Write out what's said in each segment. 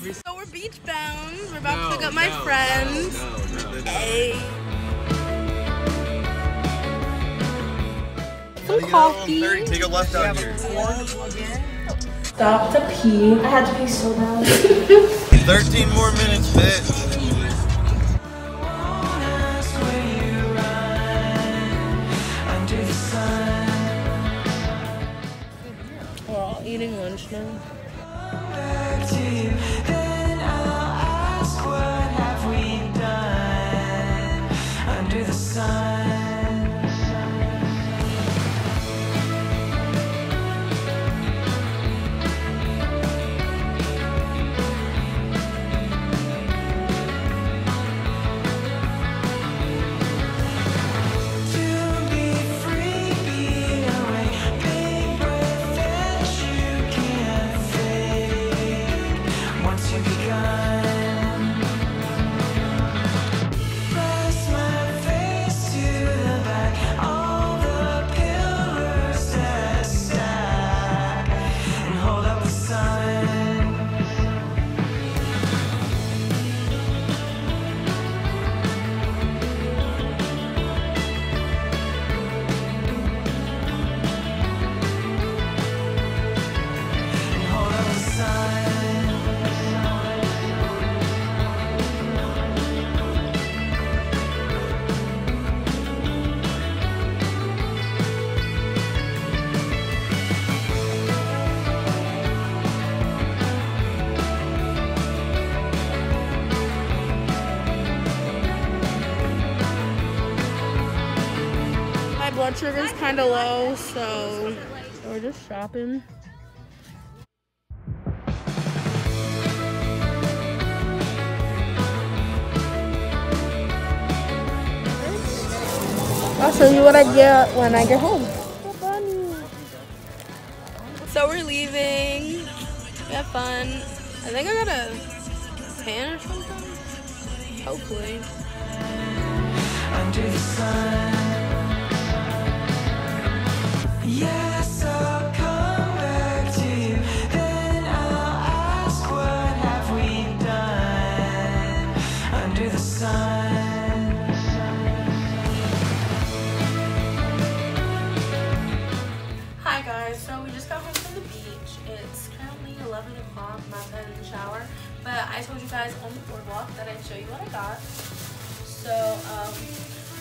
Every So we're beach bound. We're about No, to pick up my friends. no, no, no. Hey. Some coffee. Take a left out here. Stop to pee. I had to pee so bad. 13 more minutes, bitch. We're all eating lunch now. Once you blood sugar is kind of low, so we're just shopping. I'll show you what I get when I get home. So we're leaving. We have fun. I think I got a tan or something. Hopefully. Hi guys, so we just got home from the beach. It's currently 11 o'clock, to head in the shower. But I told you guys on the boardwalk that I'd show you what I got. So, um,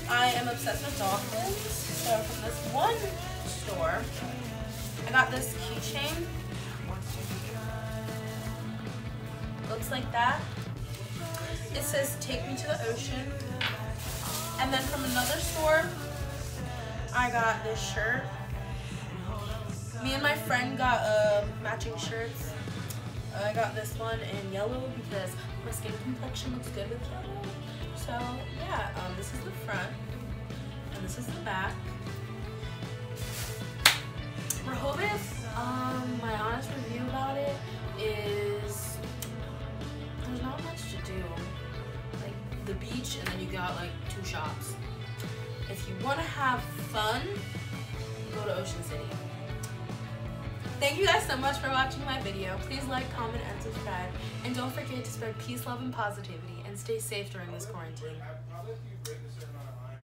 I am obsessed with dolphins. So from this one I got this keychain. Looks like that. It says, take me to the ocean. And then from another store, I got this shirt. Me and my friend got uh, matching shirts. I got this one in yellow because my skin complexion looks good with yellow. So yeah, um, this is the front and this is the back. Rehoboth, um, beach and then you got like two shops. If you want to have fun, go to Ocean City. Thank you guys so much for watching my video. Please like, comment, and subscribe. And don't forget to spread peace, love, and positivity. And stay safe during this quarantine.